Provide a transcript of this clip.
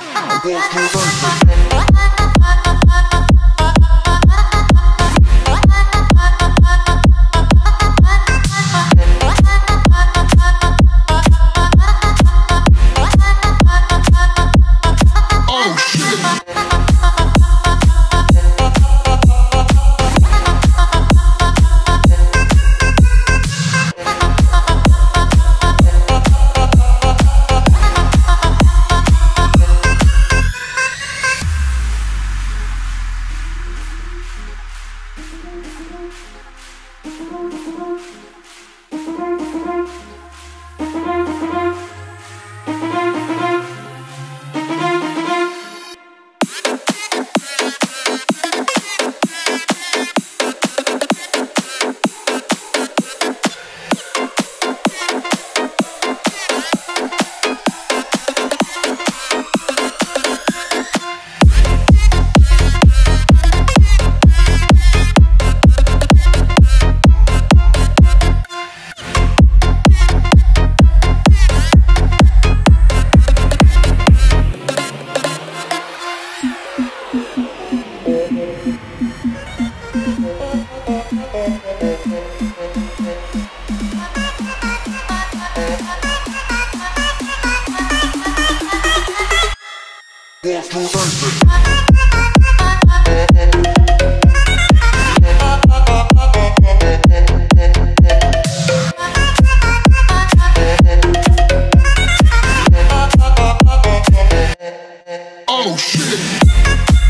Walk through Oh shit.